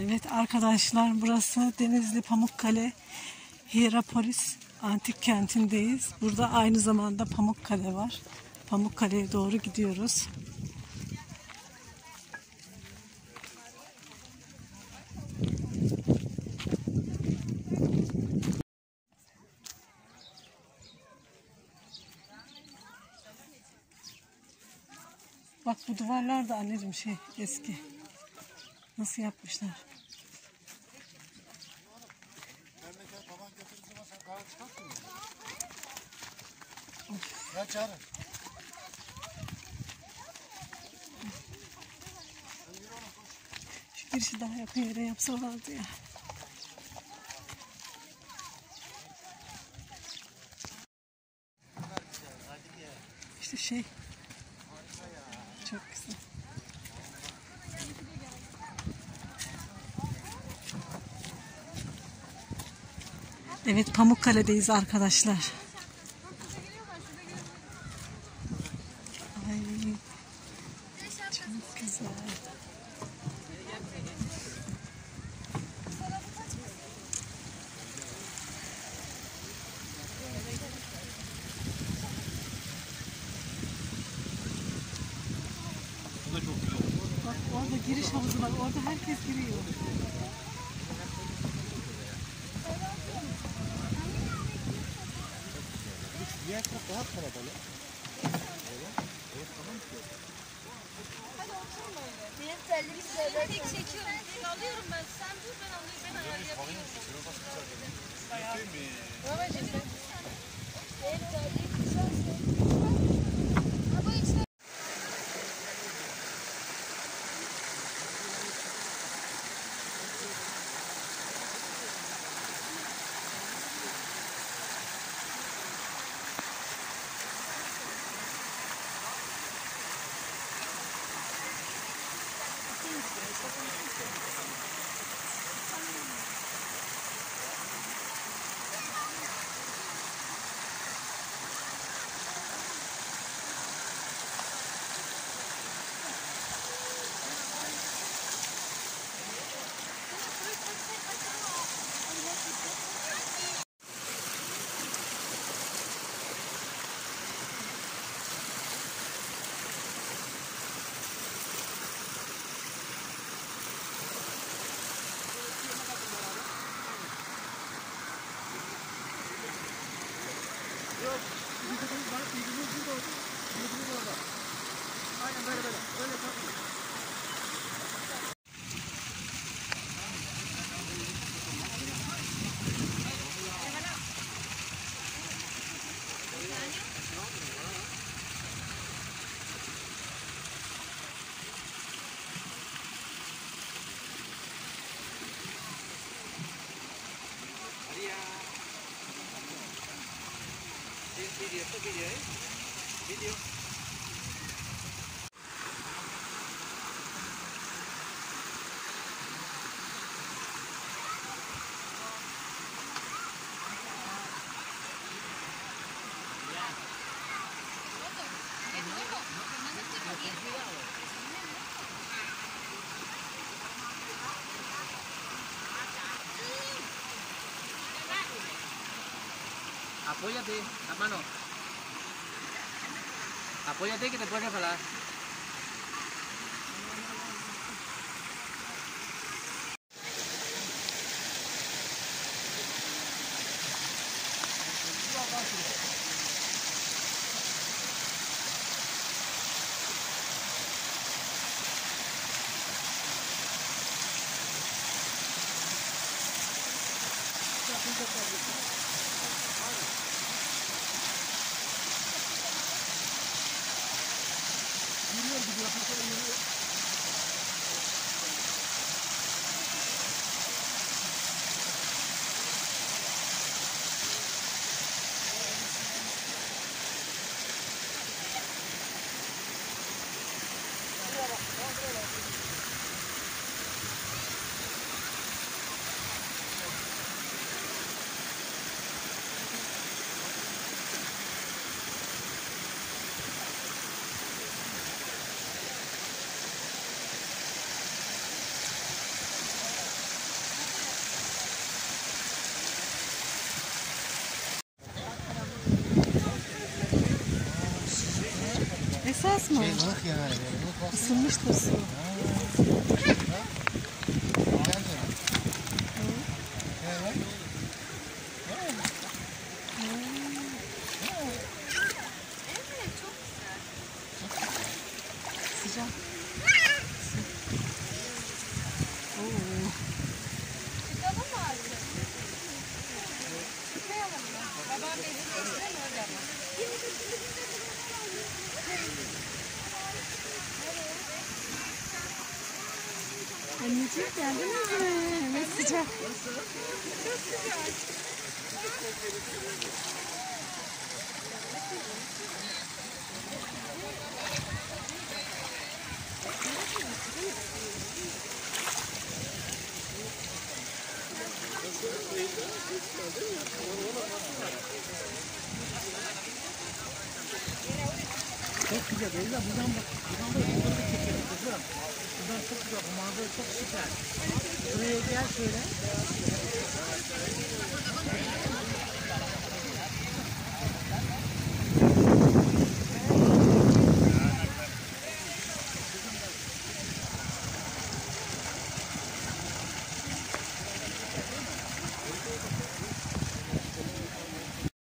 Evet arkadaşlar burası Denizli Pamukkale Hierapolis antik kentindeyiz. Burada aynı zamanda Pamukkale var. Pamukkale'ye doğru gidiyoruz. Bak bu duvarlar da anneciğim şey eski. Nasıl yapmışlar? Ya çağırın. Şu girişi daha yakın yere yapsalardı ya. İşte şey. Çok güzel. Evet Pamukkale'deyiz arkadaşlar. Ay çok güzel. Bak orada giriş havuzu var. Orada herkes giriyor. Daha kalabalık. Benim terliğimi. Tek çekiyorum. Alıyorum ben. Sen dur ben alayım. Ben ayarlayayım. Babacığım ben. Benim video to video eh. Video. apóyate la mano Apóyate que te puedes resbalar. Hassas mı? Şey ılık yani. böyle ılık bak. Isınmıştır su. Gel canım. Gel bak. Sıcak. Oo. Çıkalım mı artık? Çıkmayalım mı? Babam beni geçiren öyle ama. Anneciğim geldiniz mi? Ne sıcak. Çok güzel. Bence değil de buradan bak. Buradan da yıldırıp çekelim kızım. Buradan çok güzel. Bu manzara çok süper. Şuraya gel şöyle.